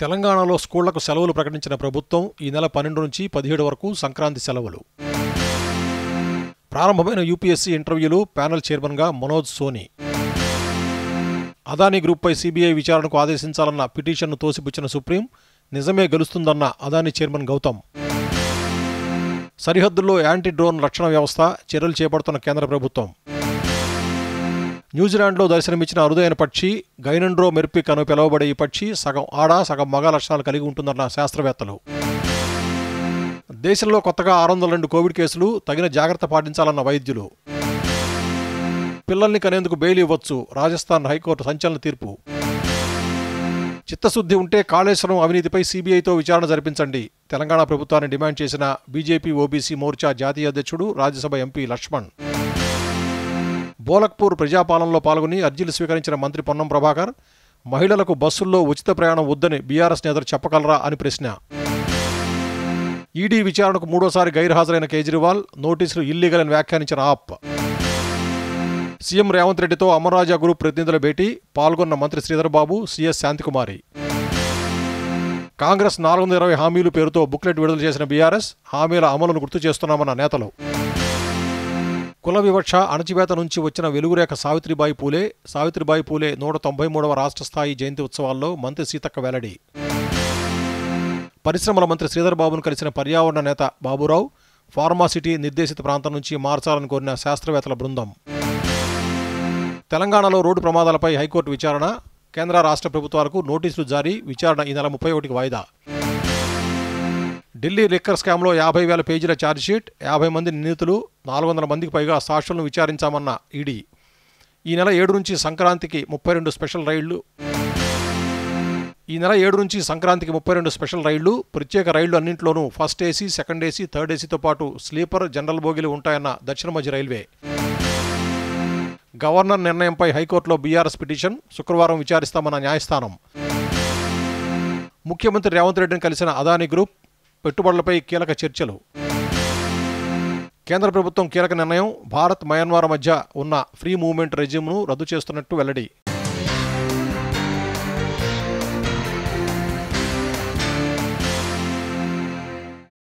తెలంగాణలో స్కూళ్ళకు సెలవులు ప్రకటించిన ప్రభుత్వం ఈ నెల పన్నెండు నుంచి పదిహేడు వరకు సంక్రాంతి సెలవులు. ప్రారంభమైన యూపీఎస్సీ ఇంటర్వ్యూలు ప్యానెల్ చైర్మన్గా మనోజ్ సోని. అదానీ గ్రూప్పై సీబీఐ విచారణకు ఆదేశించాలన్న పిటిషన్ను తోసిపుచ్చిన సుప్రీం నిజమే గెలుస్తుందన్న అదానీ చైర్మన్ గౌతమ్. సరిహద్దుల్లో యాంటీ డ్రోన్ రక్షణ వ్యవస్థ చర్యలు చేపడుతున్న కేంద్ర ప్రభుత్వం. న్యూజిలాండ్లో దర్శనమిచ్చిన అరుదైన పక్షి గైనండ్రో మెర్పిక్ అని పిలువబడే ఈ పక్షి సగం ఆడ సగం మగ లక్షణాలు కలిగి ఉంటుందన్న శాస్త్రవేత్తలు. దేశంలో కొత్తగా ఆరు వందల రెండు కోవిడ్ కేసులు తగిన జాగ్రత్త పాటించాలన్న వైద్యులు. పిల్లల్ని కనేందుకు బెయిల్ ఇవ్వచ్చు రాజస్థాన్ హైకోర్టు సంచలన తీర్పు. చిత్తశుద్ధి ఉంటే కాళేశ్వరం అవినీతిపై సీబీఐతో విచారణ జరిపించండి తెలంగాణ ప్రభుత్వాన్ని డిమాండ్ చేసిన బీజేపీ ఓబీసీ మోర్చా జాతీయ అధ్యక్షుడు రాజ్యసభ ఎంపీ లక్ష్మణ్. బోలక్పూర్ ప్రజాపాలనలో పాల్గొని అర్జీలు స్వీకరించిన మంత్రి పొన్నం ప్రభాకర్ మహిళలకు బస్సుల్లో ఉచిత ప్రయాణం వద్దని బీఆర్ఎస్ నేతలు చెప్పగలరా అని ప్రశ్న. ఈడీ విచారణకు మూడోసారి గైర్హాజరైన కేజ్రీవాల్ నోటీసులు ఇల్లీగల్ అని వ్యాఖ్యానించిన ఆప్. సీఎం రేవంత్ రెడ్డితో అమర్రాజా గ్రూప్ ప్రతినిధుల భేటీ పాల్గొన్న మంత్రి శ్రీధర్బాబు సీఎస్ శాంతికుమారి. కాంగ్రెస్ నాలుగు వందల ఇరవై హామీలు పేరుతో బుక్లెట్ విడుదల చేసిన బీఆర్ఎస్ హామీల అమలును గుర్తు చేస్తున్నామన్న నేతలు. కుల వివక్ష అణచివేత నుంచి వచ్చిన వెలుగురేఖ సావిత్రిబాయి పూలే సావిత్రిబాయి పూలే నూట తొంభై మూడవ రాష్ట్ర స్థాయి జయంతి ఉత్సవాల్లో మంత్రి సీతక్క వెల్లడి. పరిశ్రమల మంత్రి శ్రీధర్ బాబును కలిసిన పర్యావరణ నేత బాబురావు ఫార్మాసిటీ నిర్దేశిత ప్రాంతం నుంచి మార్చాలని కోరిన శాస్త్రవేత్తల బృందం. తెలంగాణలో రోడ్డు ప్రమాదాలపై హైకోర్టు విచారణ కేంద్ర రాష్ట్ర ప్రభుత్వాలకు నోటీసులు జారీ విచారణ ఈ నెల ముప్పై ఒకటికి వాయిదా. ఢిల్లీ లిక్కర్ స్కామ్లో యాభై వేల పేజీల ఛార్జ్షీట్ యాభై మంది నిందితులు నాలుగు వందల మందికి పైగా సాక్షులను విచారించామన్న ఈడీ. ఈ నెల ఏడు నుంచి సంక్రాంతికి ముప్పై రెండు స్పెషల్ రైళ్ళు. ఈ నెల ఏడు నుంచి సంక్రాంతికి ముప్పై రెండు స్పెషల్ రైళ్ళు. ప్రత్యేక రైళ్ళు అన్నింటిలోనూ first AC second AC third ఏసీతో పాటు స్లీపర్ జనరల్ బోగీలు ఉంటాయన్న దక్షిణ మధ్య రైల్వే. గవర్నర్ నిర్ణయంపై హైకోర్టులో బీఆర్ఎస్ పిటిషన్. శుక్రవారం విచారిస్తామన్న న్యాయస్థానం. ముఖ్యమంత్రి రేవంత్ రెడ్డిని కలిసిన అదానీ గ్రూప్ పెట్టుబడులపై కీలక చర్చలు. కేంద్ర ప్రభుత్వం కీలక నిర్ణయం భారత్ మయన్మార్ మధ్య ఉన్న ఫ్రీ మూవ్మెంట్ రెజ్యూమ్ను రద్దు చేస్తున్నట్టు వెల్లడి.